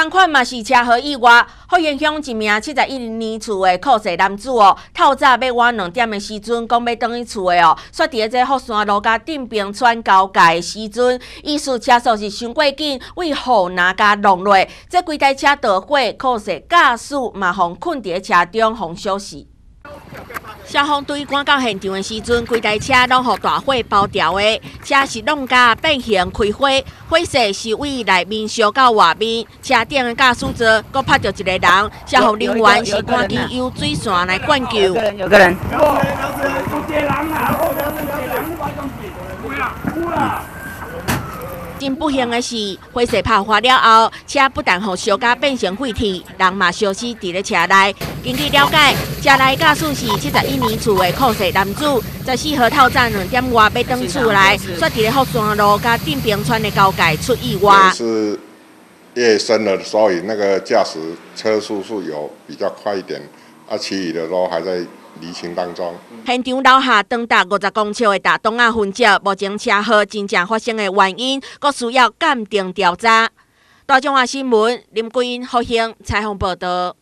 同款嘛是车祸意外，福源乡一名七十一年厝的靠西男子哦，透早要晚两点的时阵，讲要倒去厝的哦，煞伫咧这福山路甲镇平川交界的时阵，意思车速是伤过紧，为后拿甲弄落，这几台车倒火，靠西驾驶嘛互困伫车中，互小死。消防队赶到现场的时阵，规台车拢被大火包掉的，车是弄架变形开火，火势是为内面烧到外面。车顶的驾驶座搁拍到一个人，消防人。员是赶紧用水线来灌救。有个人，有个人。真不幸的是，火势爆发了后，车不但互烧甲变成废铁，人嘛消失伫咧车内。根据了解，车内驾驶是七十一年厝的酷势男子，在四号透早两点外要登厝来，却伫咧福山路甲定平川的交界出意外。是夜深了，所以那个驾驶车速是有比较快一点，啊，其余的都还在。现场楼下长达五十公尺的大洞啊痕迹，目前车祸真正发生的原因，阁需要鉴定调查。大中华新闻林桂英、复兴采访报道。